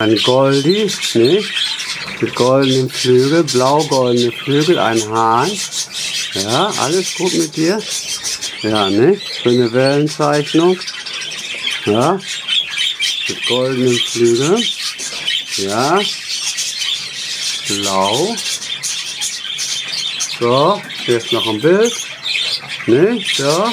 Ein Goldi, ne? Mit goldenen Flügel, blau-goldene Flügel, ein Hahn. Ja, alles gut mit dir? Ja, ne? Schöne Wellenzeichnung. Ja. Mit goldenen Flügeln. Ja. Blau. So, hier ist noch ein Bild. Ne? So.